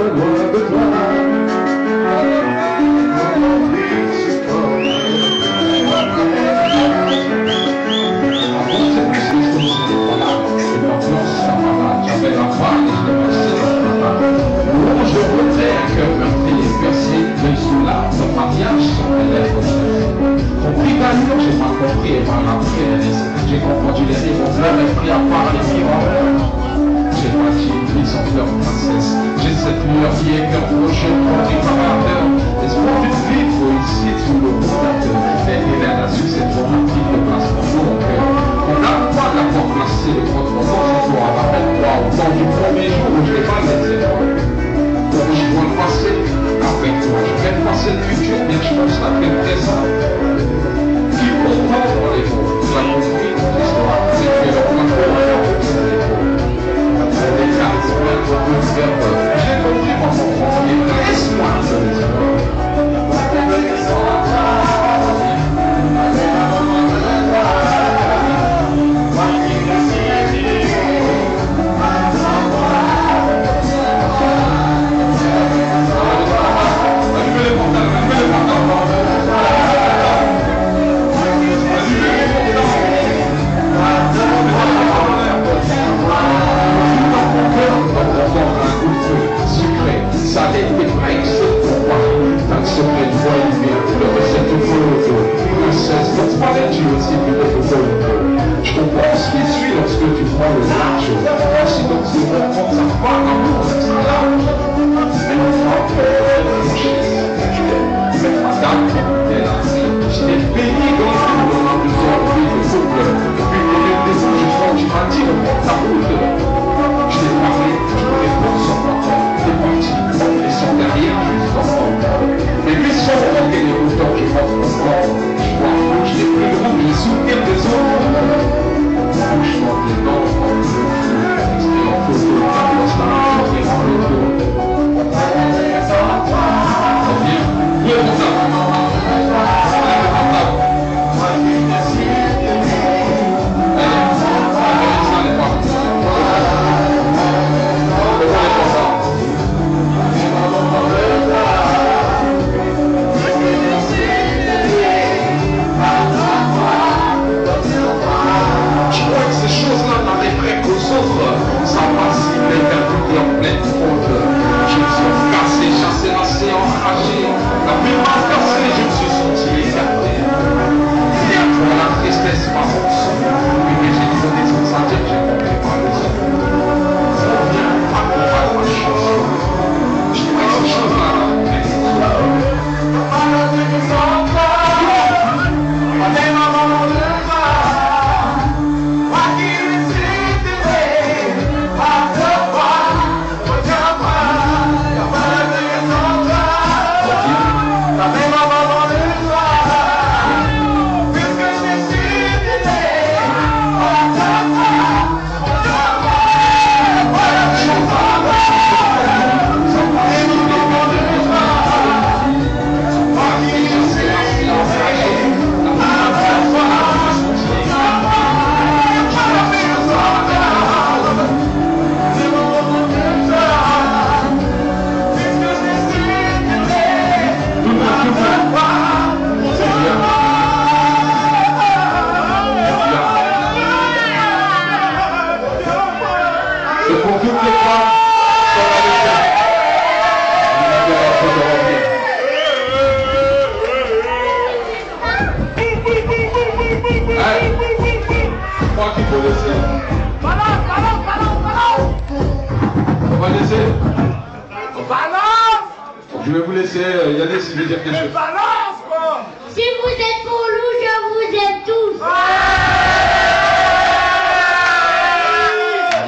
je la je j'ai compris et par la prière. J'ai confondu les rimes, mon pris à part les miroirs. J'ai une vie sans fleur princesse. J'ai cette lueur qui est par la terre. L'espoir d'une vie, faut ici sous le fondateur. Et il a su cette romantique de place pour mon cœur? On n'a pas d'avoir placé le votre nom, je dois rappelle-toi au temps du premier jour où je l'ai pas laissé. Pour je vois le passé, avec toi, je vais passer le futur, mais je pense à le présent. what is natural. Pour toutes les femmes sur la chance de revenir. Moi qu'il faut laisser. Balance, balance, balance, balance On va laisser. Balance Je vais vous laisser. euh, Yannis, il veut dire quelque chose. Balance, quoi Si vous êtes pour nous, je vous aime tous.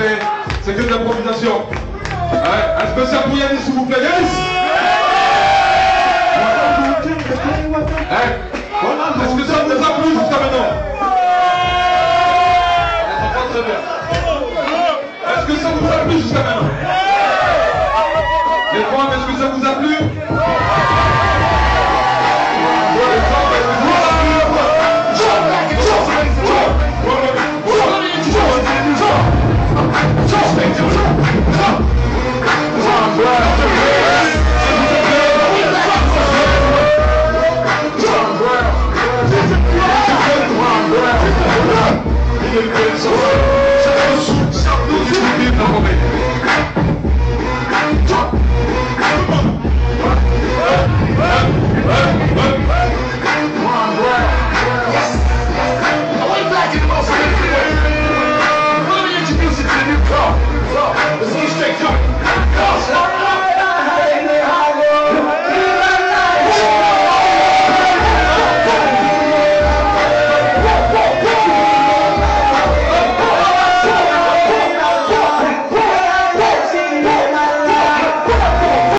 fais. C'est que de l'improvisation. Ouais, Est-ce que ça peut y aller s'il vous plaît Hein Est-ce que ça vous a plu jusqu'à maintenant. Est-ce que ça vous a plu jusqu'à maintenant Les femmes, est-ce que ça vous a plu